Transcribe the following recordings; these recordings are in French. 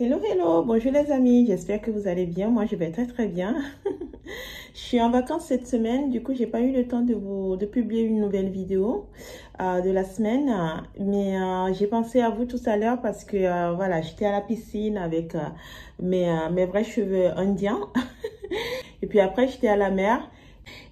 Hello, hello, bonjour les amis, j'espère que vous allez bien. Moi, je vais très très bien. je suis en vacances cette semaine, du coup, j'ai pas eu le temps de vous de publier une nouvelle vidéo euh, de la semaine, mais euh, j'ai pensé à vous tout à l'heure parce que euh, voilà, j'étais à la piscine avec mes, mes vrais cheveux indiens. Et puis après, j'étais à la mer.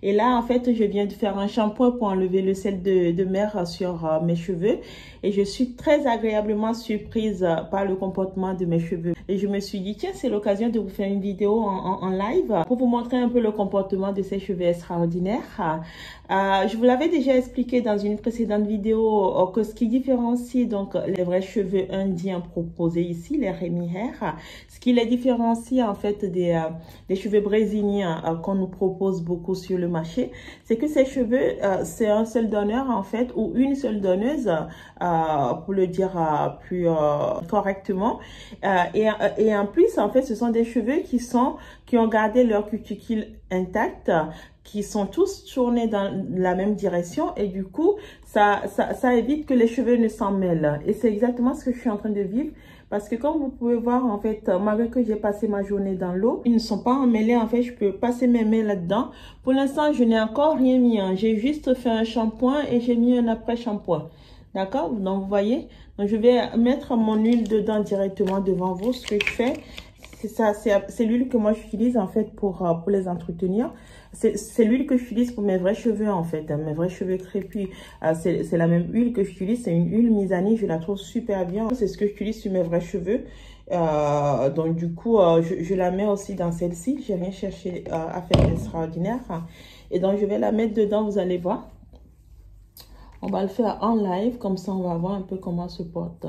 Et là, en fait, je viens de faire un shampoing pour enlever le sel de, mer sur euh, mes cheveux. Et je suis très agréablement surprise euh, par le comportement de mes cheveux. Et je me suis dit, tiens, c'est l'occasion de vous faire une vidéo en, live pour vous montrer un peu le comportement de ces cheveux extraordinaires. Euh, je vous l'avais déjà expliqué dans une précédente vidéo que ce qui différencie donc les vrais cheveux indiens proposés ici, les Remy Hair, ce qui les différencie en fait des, des cheveux brésiliens qu'on nous propose beaucoup sur le marché, c'est que ces cheveux, c'est un seul donneur en fait ou une seule donneuse pour le dire plus correctement. et euh, et en plus, en fait, ce sont des cheveux qui sont qui ont gardé leur cuticule intacte, qui sont tous tournés dans la même direction et du coup, ça, ça, ça évite que les cheveux ne s'en mêlent. Et c'est exactement ce que je suis en train de vivre. Parce que comme vous pouvez voir, en fait, malgré que j'ai passé ma journée dans l'eau, ils ne sont pas emmêlés. En fait, je peux passer mes mains là-dedans. Pour l'instant, je n'ai encore rien mis. Hein. J'ai juste fait un shampoing et j'ai mis un après-shampoing. D'accord? Donc, vous voyez? Donc, je vais mettre mon huile dedans directement devant vous. Ce que je fais, c'est ça. C'est l'huile que moi, j'utilise, en fait, pour, euh, pour les entretenir. C'est l'huile que j'utilise pour mes vrais cheveux, en fait. Mes vrais cheveux crépus. Euh, c'est la même huile que j'utilise. C'est une huile Misani. Je la trouve super bien. C'est ce que j'utilise sur mes vrais cheveux. Euh, donc, du coup, euh, je, la mets aussi dans celle-ci. J'ai rien cherché euh, à faire d'extraordinaire. Et donc, je vais la mettre dedans. Vous allez voir. On va le faire en live, comme ça on va voir un peu comment se portent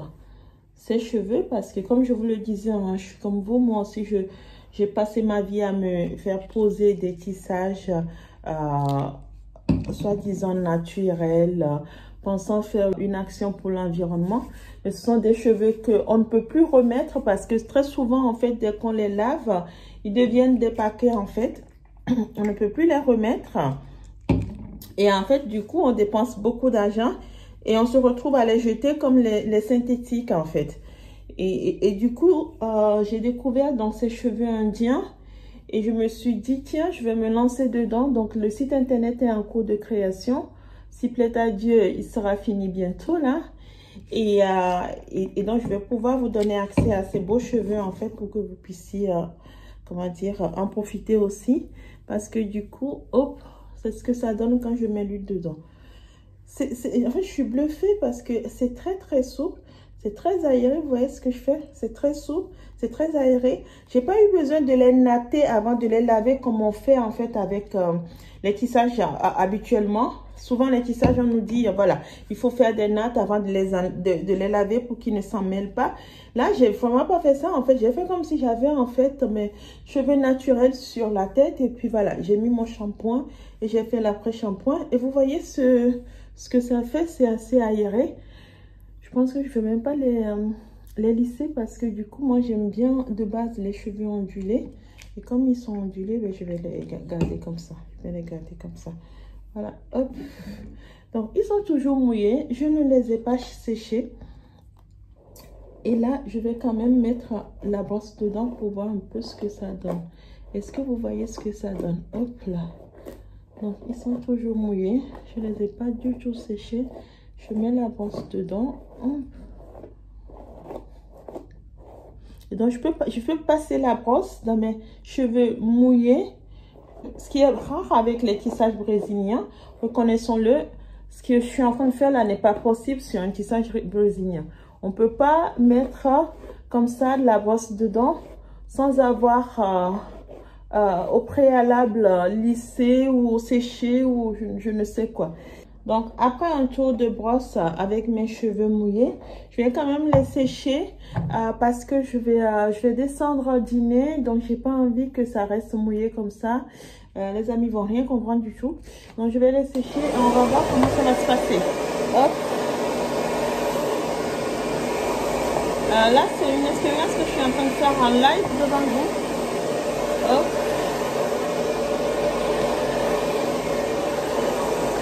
ses cheveux. Parce que comme je vous le disais, hein, je suis comme vous, moi aussi, je j'ai passé ma vie à me faire poser des tissages euh, soi-disant naturels, pensant faire une action pour l'environnement. Mais ce sont des cheveux qu'on ne peut plus remettre parce que très souvent, en fait, dès qu'on les lave, ils deviennent des paquets, en fait. On ne peut plus les remettre. Et en fait, du coup, on dépense beaucoup d'argent et on se retrouve à les jeter comme les, les synthétiques, en fait. Et, du coup, euh, j'ai découvert donc ces cheveux indiens et je me suis dit, tiens, je vais me lancer dedans. Donc, le site internet est en cours de création. Si plaît à Dieu, il sera fini bientôt, là. Et, euh, donc, je vais pouvoir vous donner accès à ces beaux cheveux, en fait, pour que vous puissiez, euh, comment dire, en profiter aussi. Parce que du coup, hop, c'est ce que ça donne quand je mets l'huile dedans. En fait, je suis bluffée parce que c'est très, très souple. C'est très aéré, vous voyez ce que je fais? C'est très souple, c'est très aéré. J'ai pas eu besoin de les natter avant de les laver comme on fait en fait avec euh, les tissages euh, habituellement. Souvent les tissages, on nous dit, euh, voilà, il faut faire des nattes avant de les, de, les laver pour qu'ils ne s'en mêlent pas. Là, j'ai vraiment pas fait ça. En fait, j'ai fait comme si j'avais en fait mes cheveux naturels sur la tête. Et puis voilà, j'ai mis mon shampoing et j'ai fait l'après-shampoing. Et vous voyez ce, ce que ça fait, c'est assez aéré. Je pense que je ne vais même pas les, euh, les lisser parce que du coup, moi, j'aime bien de base les cheveux ondulés. Et comme ils sont ondulés, ben, je vais les garder comme ça. Je vais les garder comme ça. Voilà, hop. Donc, ils sont toujours mouillés. Je ne les ai pas séchés. Et là, je vais quand même mettre la brosse dedans pour voir un peu ce que ça donne. Est-ce que vous voyez ce que ça donne? Hop là. Donc, ils sont toujours mouillés. Je ne les ai pas du tout séchés. Je mets la brosse dedans. Donc, je peux, passer la brosse dans mes cheveux mouillés. Ce qui est rare avec les tissages brésiliens. Reconnaissons-le. Ce que je suis en train de faire là n'est pas possible sur un tissage brésilien. On ne peut pas mettre comme ça la brosse dedans sans avoir euh, euh, au préalable lissé ou séché ou je ne sais quoi. Donc, après un tour de brosse avec mes cheveux mouillés, je vais quand même les sécher euh, parce que je vais, euh, je vais descendre dîner. Donc, j'ai pas envie que ça reste mouillé comme ça. Euh, les amis vont rien comprendre du tout. Donc, je vais les sécher et on va voir comment ça va se passer. Hop. là, c'est une expérience que je suis en train de faire en live devant vous. Hop.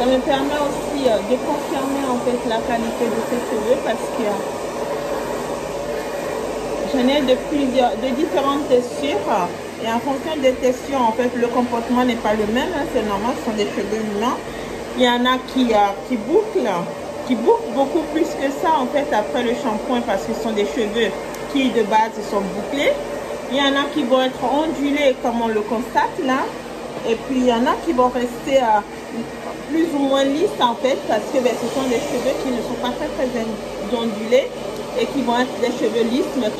Ça me permet aussi euh, de confirmer en fait la qualité de ces cheveux parce que J'en ai de plusieurs, de différentes textures. Et en fonction des textures, en fait, le comportement n'est pas le même. Hein, c'est normal, ce sont des cheveux humains. Il y en a qui, euh, qui bouclent, qui bouclent beaucoup plus que ça, en fait, après le shampoing, parce que ce sont des cheveux qui, de base, sont bouclés. Il y en a qui vont être ondulés, comme on le constate là. Et puis, il y en a qui vont rester euh, plus ou moins lisses, en fait, parce que ben, ce sont des cheveux qui ne sont pas très, très ondulés et qui vont être des cheveux lisses. Mais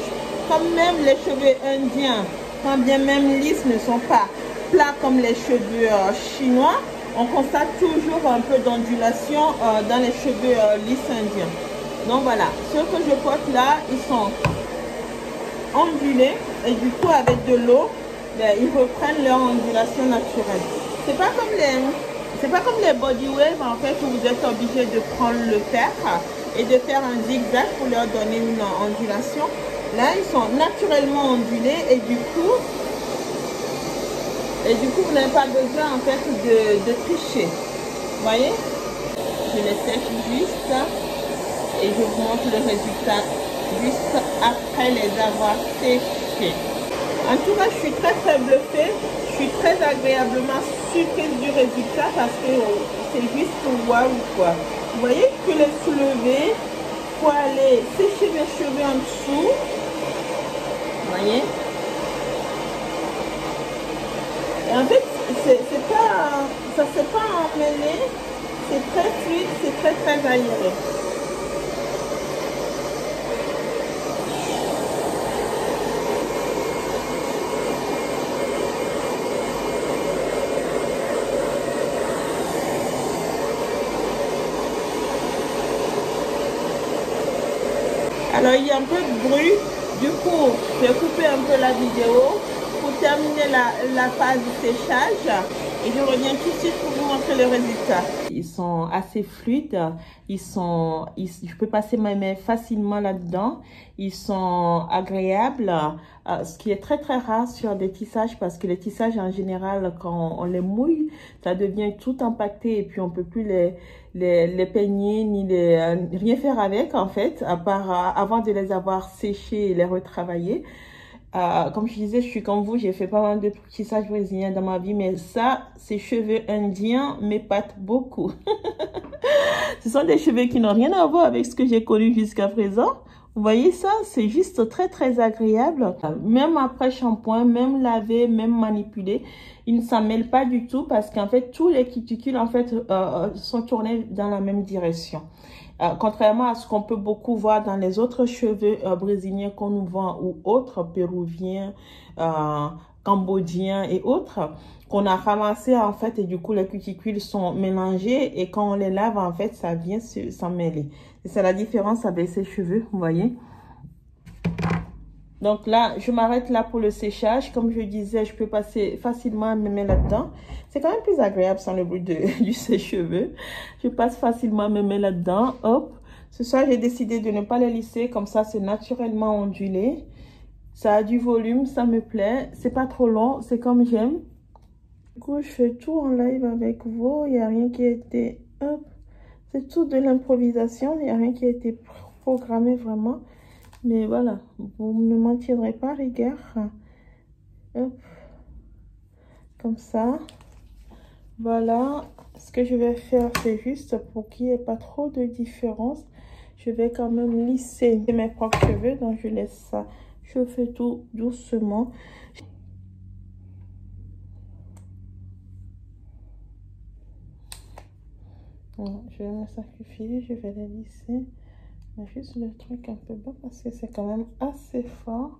comme même les cheveux indiens, quand bien même lisses, ne sont pas plats comme les cheveux euh, chinois, on constate toujours un peu d'ondulation euh, dans les cheveux euh, lisses indiens. Donc voilà, ceux que je porte là, ils sont ondulés et du coup avec de l'eau, ben, ils reprennent leur ondulation naturelle. C'est pas comme les c'est pas comme les body waves en fait où vous êtes obligé de prendre le fer et de faire un zigzag pour leur donner une ondulation. Là, ils sont naturellement ondulés et du coup, et du coup, vous n'avez pas besoin en fait de, tricher. Vous voyez? Je les sèche juste et je vous montre le résultat juste après les avoir séchés. En tout cas, je suis très très bluffée. Je suis très agréablement du résultat parce que c'est juste waouh quoi. Vous voyez, peux les soulever pour aller sécher mes cheveux en dessous. Voyez? Et en fait, c'est pas, ça s'est pas emmêlé, c'est très fluide, c'est très très aéré. Il y a un peu de bruit, du coup j'ai coupé un peu la vidéo pour terminer la, phase de séchage. Et je reviens tout de suite pour vous montrer le résultat. Ils sont assez fluides, ils sont, je peux passer ma main facilement là-dedans, ils sont agréables, euh, ce qui est très très rare sur des tissages parce que les tissages en général quand on les mouille, ça devient tout impacté et puis on peut plus les, les, peigner ni les, euh, rien faire avec en fait, à part euh, avant de les avoir séchés et les retravailler. Comme je disais, je suis comme vous, j'ai fait pas mal de tissages brésiliens dans ma vie, mais ça, ces cheveux indiens m'épatent beaucoup. ce sont des cheveux qui n'ont rien à voir avec ce que j'ai connu jusqu'à présent. Vous voyez ça, c'est juste très très agréable. Même après shampoing, même lavé, même manipulé, il ne s'en mêle pas du tout parce qu'en fait, tous les cuticules en fait euh, sont tournés dans la même direction. Euh, contrairement à ce qu'on peut beaucoup voir dans les autres cheveux euh, brésiliens qu'on nous vend ou autres, péruviens, euh, cambodgiens et autres, qu'on a ramassé en fait et du coup les cuticules sont mélangées et quand on les lave en fait ça vient s'en mêler. C'est la différence avec ces cheveux, vous voyez. Donc là, je m'arrête là pour le séchage. Comme je disais, je peux passer facilement mes mains là-dedans. C'est quand même plus agréable sans le bruit de, du sèche-cheveux. Je passe facilement mes mains là-dedans. Hop. Ce soir, j'ai décidé de ne pas les lisser. Comme ça, c'est naturellement ondulé. Ça a du volume, ça me plaît. C'est pas trop long, c'est comme j'aime. Du coup, je fais tout en live avec vous. Il n'y a rien qui a été... C'est tout de l'improvisation. Il n'y a rien qui a été programmé vraiment. Mais voilà, vous ne m'en tirerez pas rigueur. Hop. Comme ça. Voilà. Ce que je vais faire, c'est juste pour qu'il n'y ait pas trop de différence. Je vais quand même lisser mes propres cheveux. Donc, je laisse ça. Je fais tout doucement. je vais me sacrifier. Je vais les lisser juste le truc un peu bas parce que c'est quand même assez fort.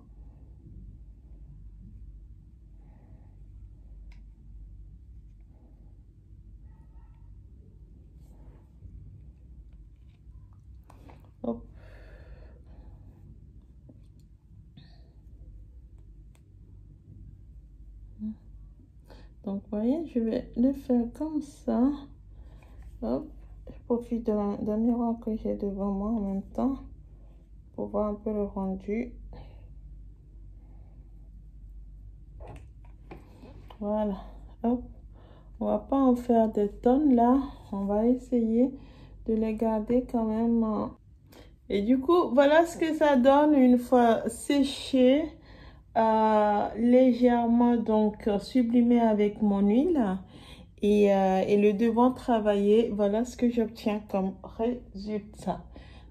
Donc, voyez, je vais le faire comme ça. Hop profite d'un miroir que j'ai devant moi en même temps pour voir un peu le rendu. Voilà. Hop. On va pas en faire des tonnes là. On va essayer de les garder quand même Et du coup, voilà ce que ça donne une fois séché, euh, légèrement donc sublimé avec mon huile et, euh, le devant travaillé. Voilà ce que j'obtiens comme résultat.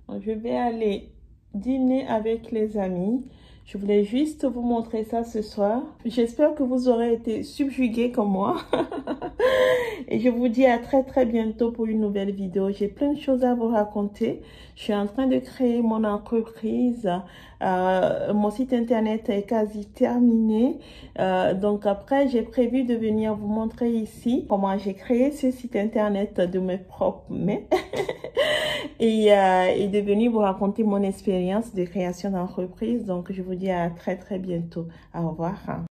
Je vais aller dîner avec les amis. Je voulais juste vous montrer ça ce soir. J'espère que vous aurez été subjugués comme moi. Et je vous dis à très très bientôt pour une nouvelle vidéo. J'ai plein de choses à vous raconter. Je suis en train de créer mon entreprise. Euh, mon site internet est quasi terminé. Euh, donc après, j'ai prévu de venir vous montrer ici comment j'ai créé ce site internet de mes propres mains. et, euh, et de venir vous raconter mon expérience de création d'entreprise. Donc je vous dis à très très bientôt. Au revoir.